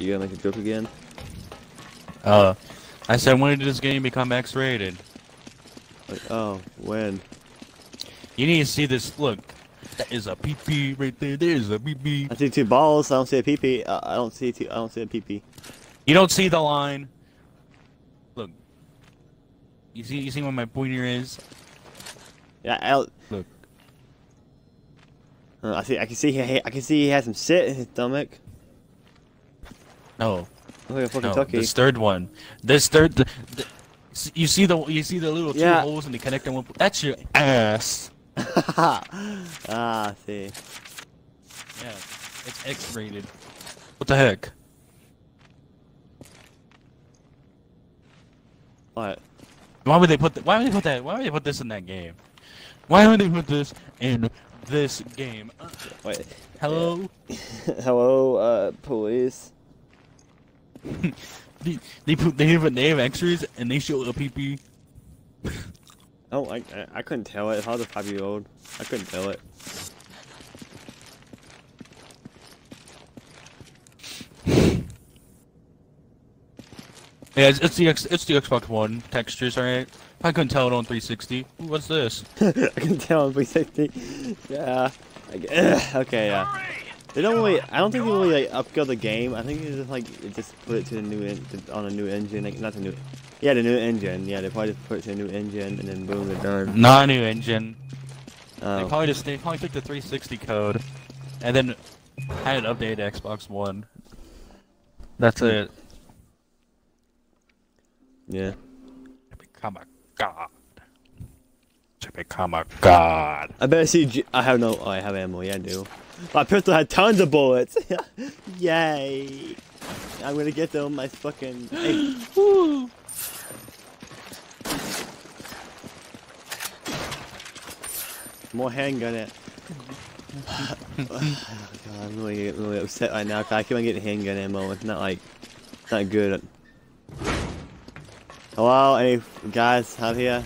You gonna make a joke again? Uh, I said, when did this game become X-rated? Like, oh, when? You need to see this. Look, that is a PP right there. There's a PP. I see two balls. I don't see a PP. Uh, I don't see two. I don't see a PP. You don't see the line. Look. You see? You see where my pointer is? Yeah, I, Look. uh, I see. I can see. He, I can see he has some shit in his stomach. No, like a fucking no. This third one. This third. The, the, you see the you see the little two holes and they connect them. With, that's your ass. ah, see. Yeah, it's X-rated. What the heck? What? Why would they put th- Why would they put that? Why would they put this in that game? Why would they put this in this game? Wait. hello. Hello, uh, police. They they put they have they have X-rays and they show a PP. Oh, I, I, I couldn't tell it. If I was a five-year-old, I couldn't tell it. Yeah, it's, it's the X, it's the Xbox One textures, alright. I couldn't tell it on 360. What's this? I can tell on 360. Yeah. I okay, yeah. They don't really. I don't think they really like upgrade the game. I think they just like it just put it to the new en- to, on a new engine. Like not the new. Yeah, the new engine. Yeah, they probably just put it to a new engine and then boom, they're done. Not a new engine. Oh. They Oh. probably just they probably took the 360 code, and then had it updated to Xbox One. That's it. Yeah. To become a god. To become a god. I better see. G- I have no. Oh, I have ammo. Yeah, I do. My pistol had tons of bullets. Yay! I'm gonna get them. My fucking. More handgun it. God, I'm really, really upset right now. 'cause I keep on getting handgun ammo. It's not like, it's not good. Hello, any guys out here?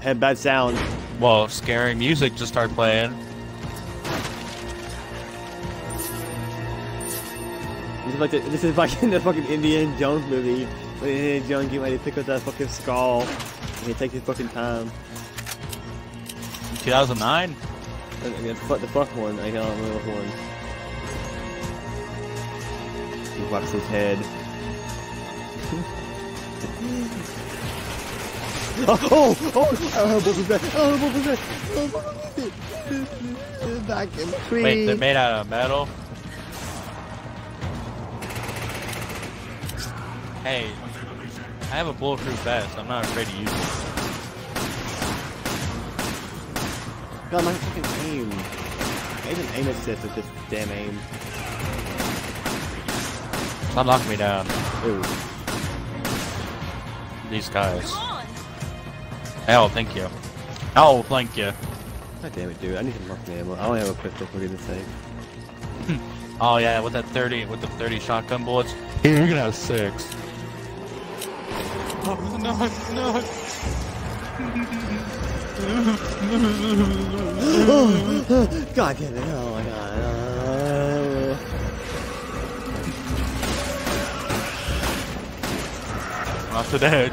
Had bad sound. Well, scary music just started playing. This is like the, this is like in the fucking Indiana Jones movie. When Indiana Jones get ready to pick up that fucking skull, and he takes his fucking time. 2009. Uh, and, and the, fuck, the fuck one, I don't remember what one. He whacks his head. oh, oh, oh, oh, Boba's back, oh, Boba's back, oh, Boba's back. Back in the tree. Wait, they're made out of metal. Hey, I have a bulletproof vest. I'm not afraid to use it. God, my fucking aim. I even aim assist with this damn aim. Stop knocking me down. Ooh. These guys. Oh, thank you. Oh, thank you. God damn it, dude. I need to some fucking ammo. I only have a pistol for goodness sake. Oh yeah, with that 30, with the 30 shotgun bullets. You're gonna have six. Oh, no, no. God damn it. Oh my god. Uh, Not today.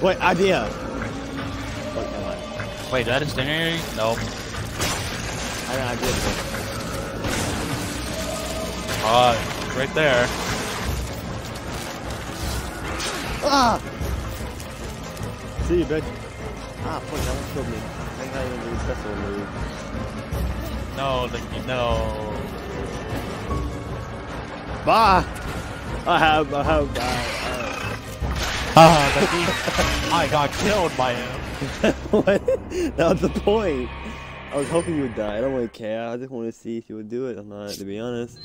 Wait, idea. Wait, that is stinging? Nope. I got an idea. Uh, right there. Ah! See you, bitch. Ah, fuck, that one killed me. I think I even do special move. No, the, no. Bah! I have, I have, uh, Ah, the thief. I got killed by him. uh, what? That was the point. I was hoping you would die. I don't really care. I just want to see if you would do it or not, to be honest.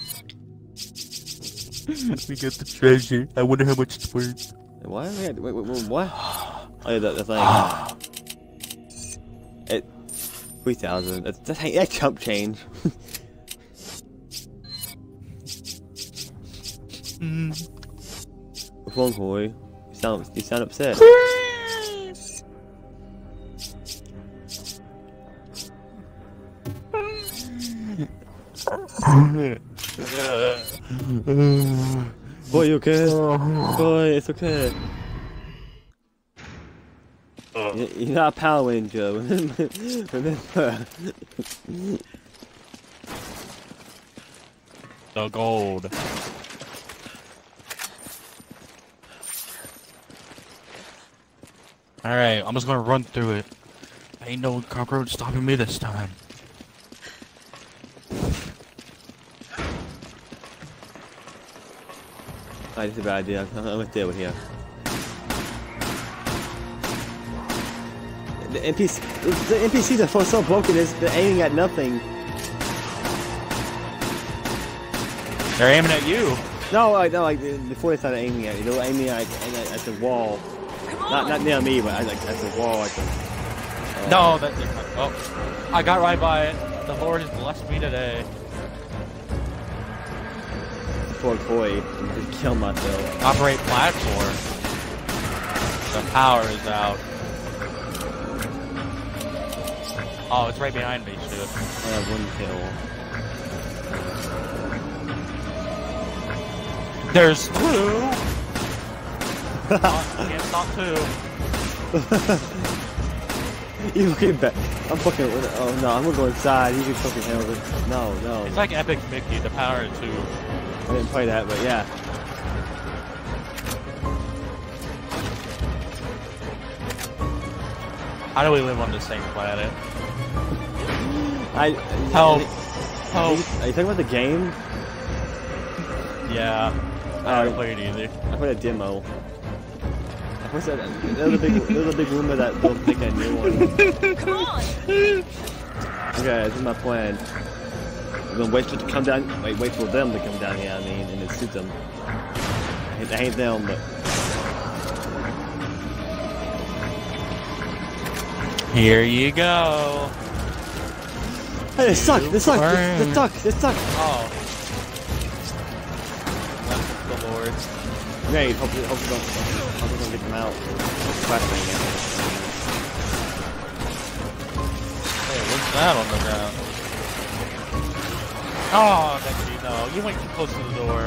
we get the treasure. I wonder how much it's worth. Why? Wait, wait, wait, wait, what? Oh, yeah, that, that's like... it... 3,000. That's, that's, that's chump change. Mm. What's wrong, Corey? You sound, you sound upset. Boy, you okay? Boy, it's okay. You- You're not a Power Ranger. Remember. the gold. Alright, I'm just gonna run through it. Ain't no cockroach stopping me this time. Alright, that's a bad idea. I'm gonna stay over here. The NPC, the NPCs are so- so broken. It's, they're aiming at nothing. They're aiming at you. No, like no, like before they started aiming at you, they were aiming at, at, at the wall. Not not near me, but at, like at the wall. Like, uh, No, that's Oh, I got right by it. The Lord has blessed me today. poor boy, just kill myself. Operate platform. The power is out. Oh, it's right behind me, shit. I have one kill. There's two. oh, can't stop two. You fucking bet. I'm fucking. With it. Oh no, I'm gonna go inside. You can fucking handle it. No, no. It's like Epic Mickey, the power of two. I didn't play that, but yeah. How do we live on the same planet? I. Help. Are you, Oh, are you talking about the game? yeah. I Uh, never played either. I played a demo. I first said there was a big, there was a big rumor that they'll make a new one. Come on! Okay, this is my plan. I'm gonna wait for it to come down. Wait, wait for them to come down here. I mean, and then shoot them. I hate, I hate them, but Here you go. Hey, they suck. They suck. They, they Burn. suck. They suck. Oh. That's the Lord's. Great. Hopefully, hopefully, don't, hopefully don't get them out. Flashbang it. Hey, what's that on the ground? Oh, Becky, no. You went too close to the door.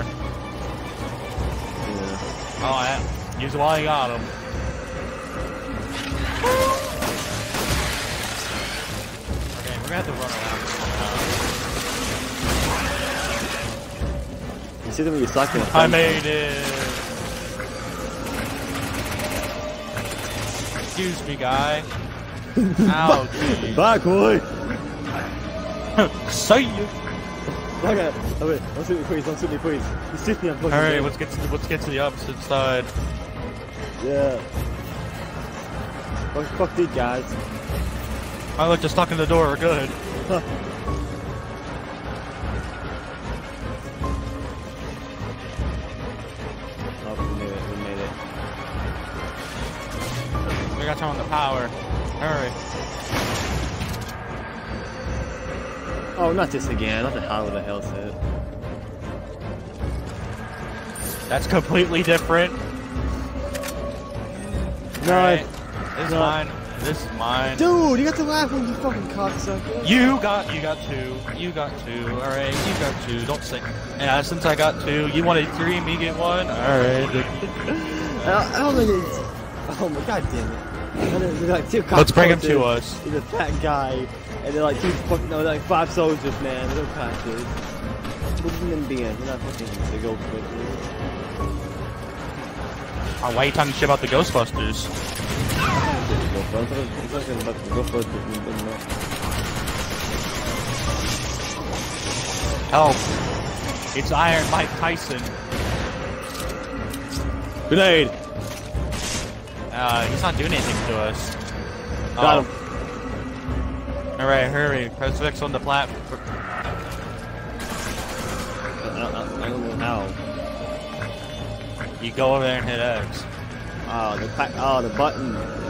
Yeah. Oh, I use it while you got him. we're gonna have to run around. You see them when you suck in a I made it. Excuse me, guy. Ouchie. Bye, boy. See you. Okay. Oh wait. Don't shoot me, please. Don't shoot me, please. You shoot me, I'm fucking All right, let's get to the, let's get to the opposite side. Yeah. Fuck, fuck these guys. I look just stuck in the door. We're good. Oh, we made it. We made it. We got to on the power. Hurry. Oh, not this again. Not the hell with the hell said. That's completely different. No, Alright, This is No. mine. This is mine. dude, you got to laugh when you fucking cocksucker. You got, you got two. You got two. All right, you got two. Don't say. Yeah, since I got two, you wanted three, me get one. All right. I, I don't think it's. Oh my god damn it. I don't- They're like two Let's bring him to us. He's a fat guy, and they're like two fucking. No, like five soldiers, man. They're cocksuckers. Look at them being. They're not fucking big old quickly. Oh, why are you talking shit about the Ghostbusters? Go for it. I'm talking about the go for it. Help! It's Iron Mike Tyson. Grenade! Uh, he's not doing anything to us. Got him. All right, hurry. Press X on the platform. I don't know how. You go over there and hit X. Oh, the oh, the button.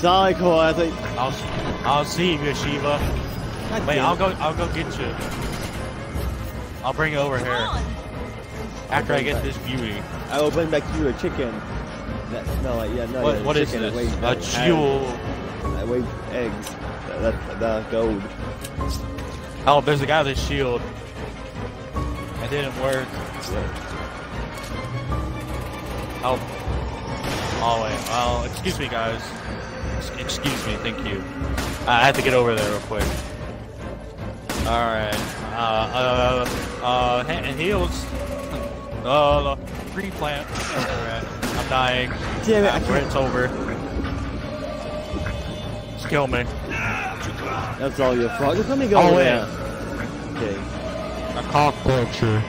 Sorry, I think. I'll, I'll see you, Shiva. God Wait, I'll go. I'll go get you. I'll bring you over Come here on! after I get this beauty. I will bring back you a chicken. That, no, like, yeah, no. What, yeah, what is chicken this? A that jewel. has- That eggs. That, that, that gold. Oh, there's a guy with a shield. And It didn't work. Oh. Oh wait. Well, excuse me, guys. Ex- Excuse me. Thank you. I had to get over there real quick. All right. Uh. Uh. Uh. And heals. Uh. Replant. All right. I'm dying. Damn it, Uh, it's over. Just kill me. That's all your fault. Just let me go Oh, there. Okay. A cockroacher.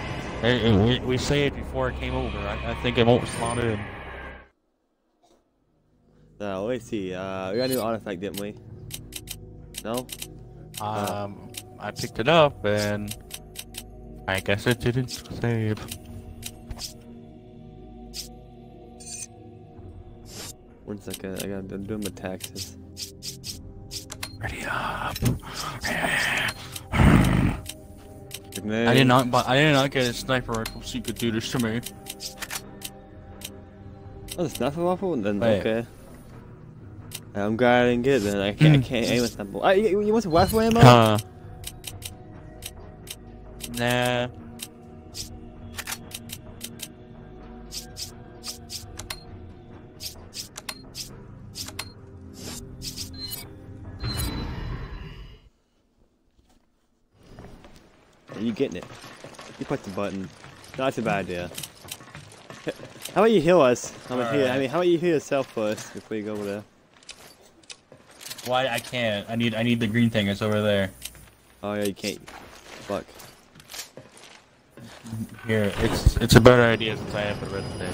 We, we saved before it came over. I, I think it won't spawn in. Now, let's see. Uh, we got a new artifact, didn't we? No? Um, I picked it up and I guess it didn't save. One second. I gotta I'm doing my taxes. Ready up. I did not. bu- I did not get a sniper rifle. So you could do this to me. Oh, the sniper rifle? Then Wait. okay. I'm glad I didn't get it then. I can't, I can't aim a sniper. Uh, you, you want some rifle ammo? Huh? Nah. Are you getting it? You press the button. No, that's a bad idea. How about you heal us? I mean, here, I mean, how about you heal yourself first before you go over there? Why I can't? I need. I need the green thing. It's over there. Oh yeah, you can't. Fuck. Here. It's. It's a better idea since I have the red thing.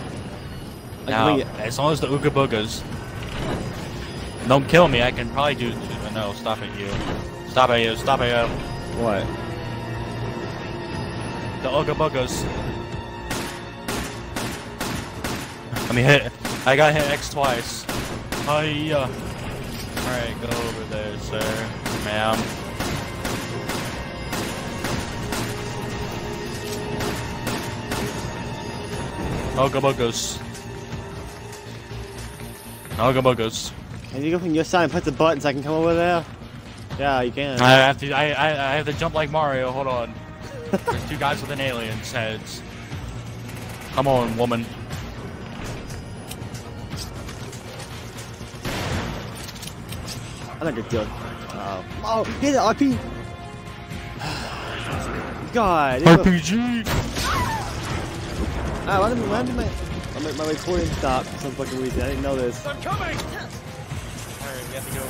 Now, as long as the Ooga Boogas don't kill me, I can probably do. No, stop it, you. Stop it, you. Stop it, you. What? The Ooga Boogas. Let me hit. I got hit X twice. Hiya. Alright, go over there, sir. Ma'am. Ooga Boogers. Can you go from your side and press the button so I can come over there? Yeah, you can. I have to. I, I. I have to jump like Mario. Hold on. There's two guys with an alien's heads. Come on, woman. I think it's good. Oh, oh, hit it, RP! God, RPG. Ah, why did, why did my, my, my recording stop for some fucking reason? I didn't know this. I'm coming. All right, we have to go.